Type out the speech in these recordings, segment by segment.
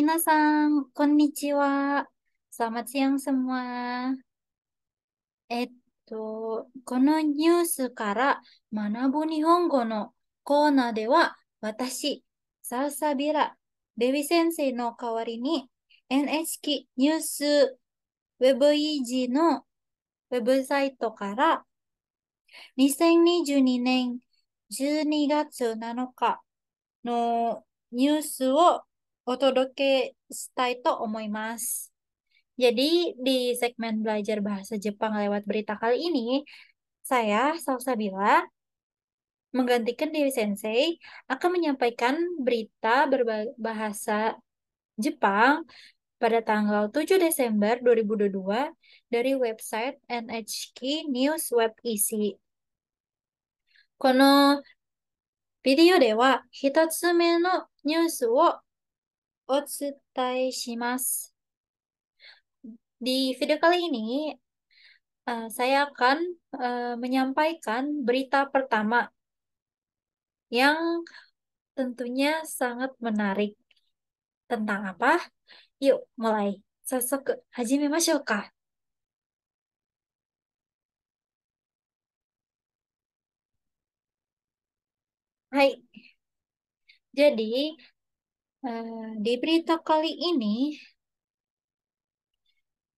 Minasan, konnichiwa. Selamat siang semua. えっと、このニュースから学ぶ日本語のコーナーでは、私、サウサビラ、デビ先生の代わりに NHK ニュースウェブイージーのウェブサイトから2022年12月7日のニュースを お届けしたいと思います。Jadi di segmen belajar bahasa Jepang lewat berita kali ini, saya Salsabila menggantikan Dewi Sensei akan menyampaikan berita berbahasa Jepang pada tanggal 7 Desember 2022 dari website NHK News Web Easy. このビデオでは一つ目のニュースを お伝えします。Di video kali ini, uh, saya akan uh, menyampaikan berita pertama yang tentunya sangat menarik. Tentang apa? Yuk, mulai. Sosok, hajimemashou ka. Hai. Jadi, uh, di berita kali ini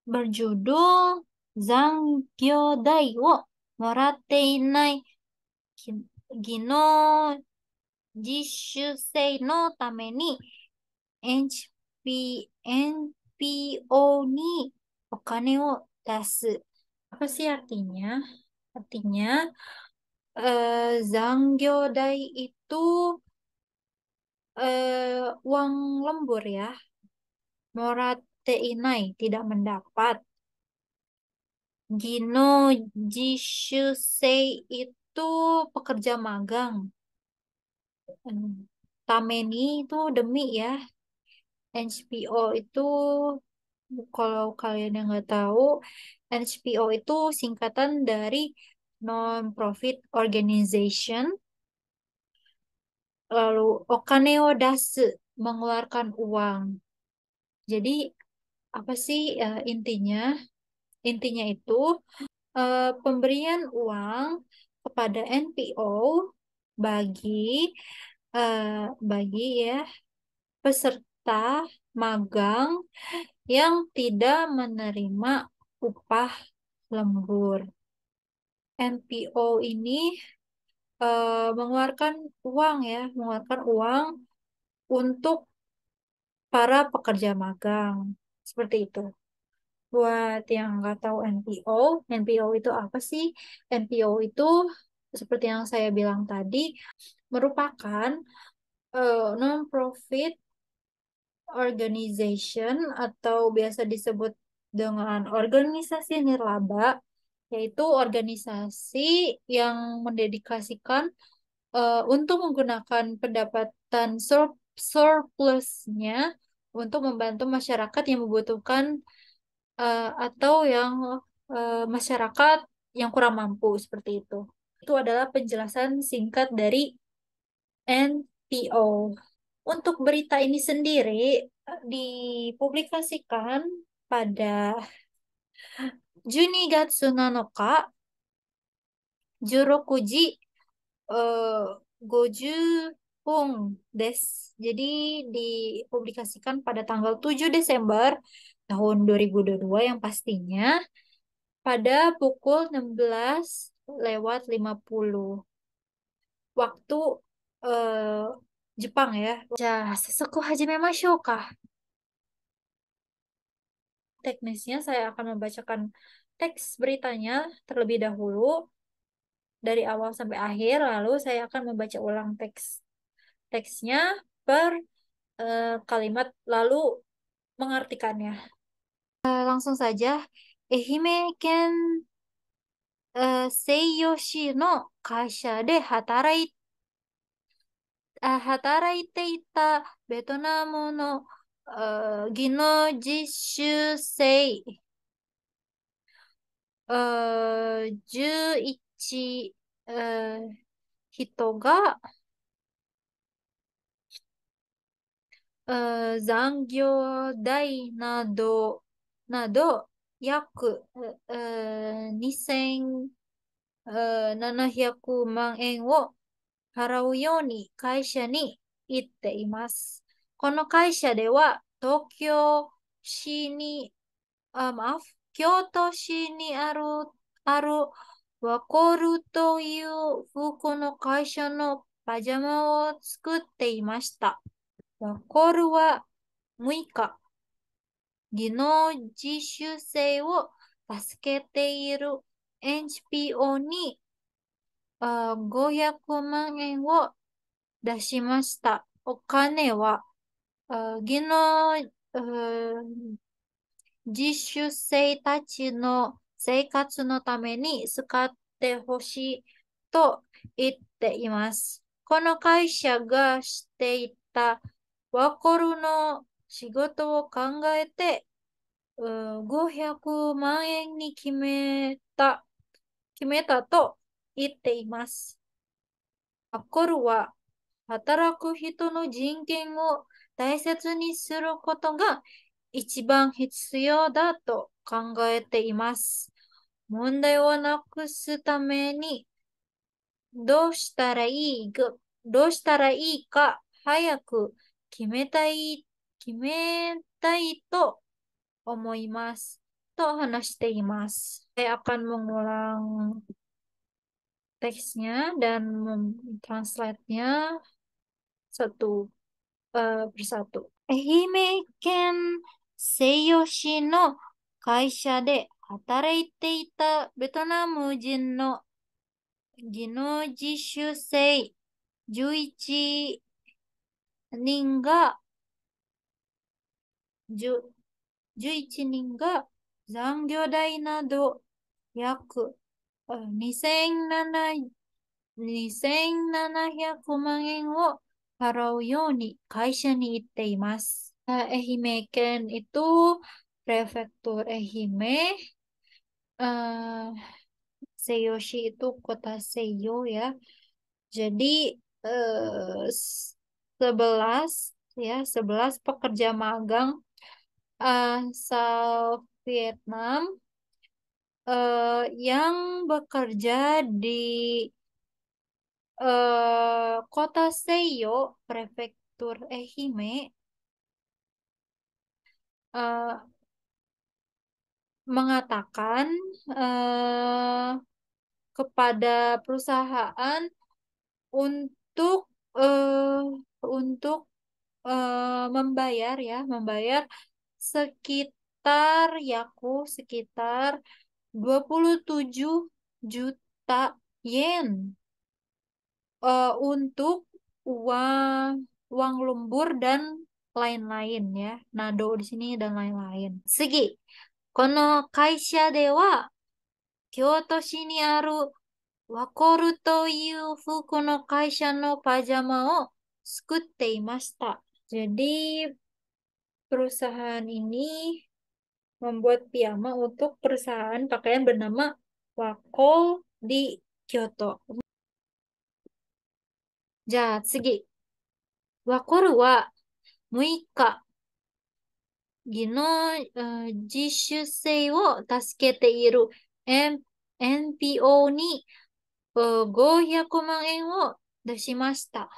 berjudul Zangyodai wo moratte inai gino jishusei no tame ni NP, NPO ni okane wo dasu. Apa sih artinya? Artinya uh, Zangyodai itu uh, uang lembur ya. Moratte inai tidak mendapat. Gino Jishusei itu pekerja magang. Tameni itu demi ya. NPO itu kalau kalian yang nggak tahu, NPO itu singkatan dari non-profit organization. Lalu okaneo dasu mengeluarkan uang. Jadi apa sih uh, intinya? Intinya itu uh, pemberian uang kepada NPO bagi uh, bagi ya peserta magang yang tidak menerima upah lembur. NPO ini uh, mengeluarkan uang ya, mengeluarkan uang untuk para pekerja magang. Seperti itu. Buat yang nggak tahu NPO, NPO itu apa sih? NPO itu seperti yang saya bilang tadi, merupakan uh, non-profit organization atau biasa disebut dengan organisasi nirlaba, yaitu organisasi yang mendedikasikan uh, untuk menggunakan pendapatan sur surplusnya untuk membantu masyarakat yang membutuhkan uh, atau yang uh, masyarakat yang kurang mampu seperti itu. Itu adalah penjelasan singkat dari NPO. Untuk berita ini sendiri dipublikasikan pada Juni Gatsu Nanoka Jurokuji uh, Goju Pung Des. Jadi dipublikasikan pada tanggal 7 Desember tahun 2022 yang pastinya pada pukul 16 lewat 50 waktu uh, Jepang ya. Ja, sesuku hajimemashou ka. Teknisnya saya akan membacakan teks beritanya terlebih dahulu dari awal sampai akhir lalu saya akan membaca ulang teks teksnya per uh, kalimat lalu mengartikannya. Uh, langsung saja, Ehime ken uh, Seiyoshi no kaisha de hatarai uh, hataraite ita Betonamu no uh, gino jishusei uh, 11人が残業代など、など、約、2700万円を払うように会社に言っています。この会社では東京市に、あ、マフ、京都市にある、あるワコールという服の会社のパジャマを作っていました。ワコールは6日、技能実習生を助けている NPO にあ500万円を出しました。お金は技能実習生たちの生活のために使ってほしいと言っています。この会社がしていたワコルの仕事を考えて、500万円に決めた、決めたと言っています。ワコルは働く人の人権を大切にすることが一番必要だと考えています。問題をなくすためにどうしたらいいか、どうしたらいいか早く決めたい、決めたいと思います。と話しています。Saya akan mengulang teksnya dan mentranslate-nya satu eh, persatu. 愛媛県西予市の会社で働いていたベトナム人の技能実習生11人が、11人が残業代など約2700 2700万円を払うように会社に言っています。Ah, Ehime Ken itu prefektur Ehime. Eh, Seiyoshi itu kota Seiyo ya. Jadi eh, s- 11 ya, 11 pekerja magang asal Vietnam eh, yang bekerja di eh, kota Seiyo, prefektur Ehime, eh, mengatakan eh, kepada perusahaan untuk eh, untuk eh, membayar ya, membayar sekitar yaku sekitar 27 juta yen eh, untuk uang uang lembur dan lain-lain ya. Nado di sini dan lain-lain. Segi. Kono kaisha dewa Kyoto shini aru wakoru toiu fuku no kaisha no pajama o sukutte imashita. Jadi perusahaan ini membuat piyama untuk perusahaan pakaian bernama Wako di Kyoto. Ja, tsugi. Wakoru wa ワコルは6日、技能、えー実習生を助けている M- NPO にえー500万円を出しました。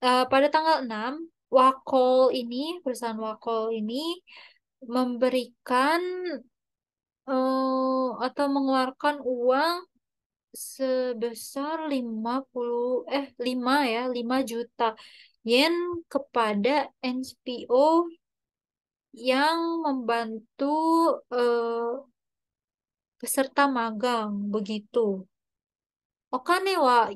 Eh, pada tanggal 6, Wakol ini, perusahaan Wakol ini memberikan eh, atau mengeluarkan uang sebesar 50 eh 5 ya, 5 juta yen kepada NPO yang membantu eh, peserta magang begitu. Okane wa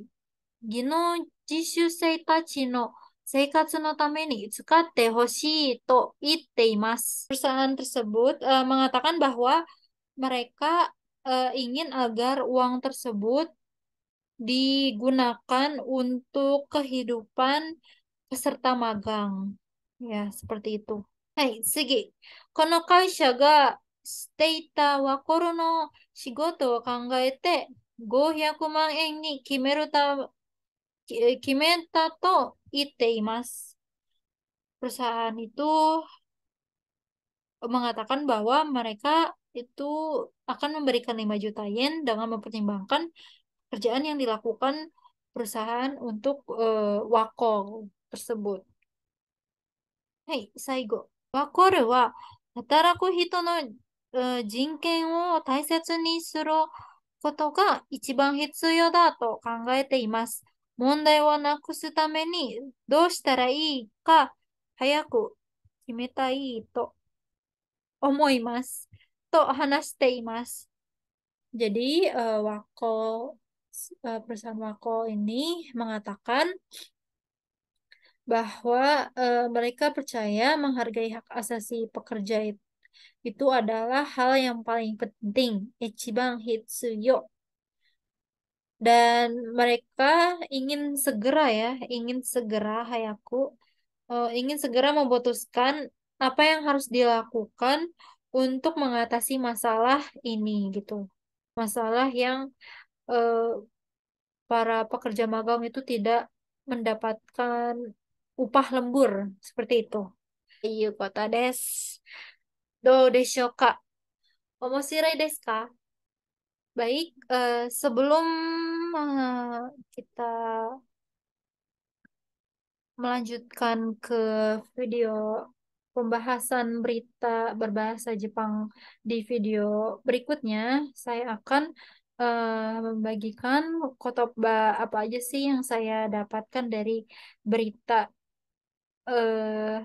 gino jishu seitachi no Seikatsu no tame ni tsukatte hoshii to itte imasu. Perusahaan tersebut uh, mengatakan bahwa mereka eh, ingin agar uang tersebut digunakan untuk kehidupan peserta magang. Ya, seperti itu. はい、次。この会社がしていたワコロの仕事を考えて500万円に決めるた、き決めたと言っています。 perusahaan itu mengatakan bahwa mereka itu akan memberikan 5 juta yen dengan mempertimbangkan kerjaan yang dilakukan perusahaan untuk uh, wako tersebut. はい、最後。ワコールは、働く人の、uh, 人権を大切にすることが一番必要だと考えています。問題をなくすためにどうしたらいいか早く決めたいと思います。 と話しています。Jadi uh, Wako uh, perusahaan Wako ini mengatakan bahwa uh, mereka percaya menghargai hak asasi pekerja itu, itu adalah hal yang paling penting. Ichiban hitsuyo. Dan mereka ingin segera ya, ingin segera Hayaku, uh, ingin segera memutuskan apa yang harus dilakukan untuk mengatasi masalah ini gitu. Masalah yang uh, para pekerja magang itu tidak mendapatkan upah lembur seperti itu. Iyo kota des. Do desho ka? Omoshirai desu ka? Baik, uh, sebelum uh, kita melanjutkan ke video pembahasan berita berbahasa Jepang di video berikutnya, saya akan uh, membagikan kotoba apa aja sih yang saya dapatkan dari berita uh,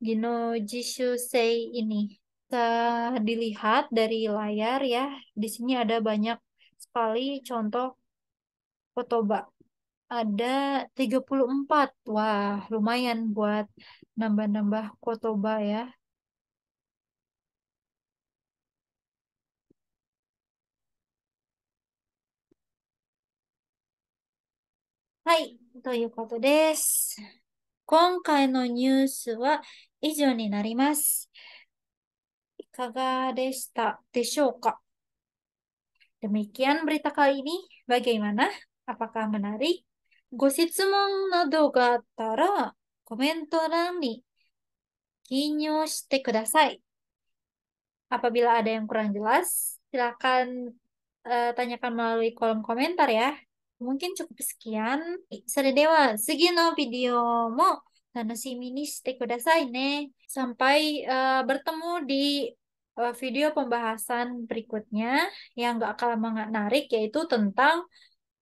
Gino Jishusei ini. Bisa dilihat dari layar ya. Di sini ada banyak sekali contoh kotoba Ada 34. Wah, lumayan buat nambah-nambah kotoba ya. はい、ということです。今回のニュースは以上になります。いかがでしたでしょうか Demikian berita kali ini. Bagaimana? Apakah menarik? ご質問などがあったらコメント欄に記入してください。Apabila ada yang kurang jelas, silakan uh, tanyakan melalui kolom komentar ya. mungkin cukup sekian. それでは次のビデオも楽しみにしてくださいね. Sampai uh, bertemu di uh, video pembahasan berikutnya yang gak kalah menarik yaitu tentang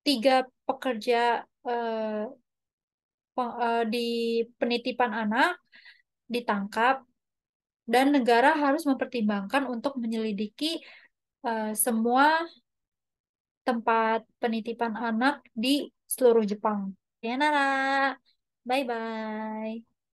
tiga pekerja uh, uh, di penitipan anak ditangkap dan negara harus mempertimbangkan untuk menyelidiki uh, semua tempat penitipan anak di seluruh Jepang. Sayonara. Bye-bye.